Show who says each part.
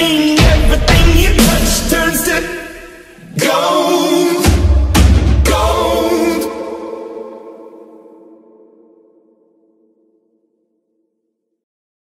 Speaker 1: everything,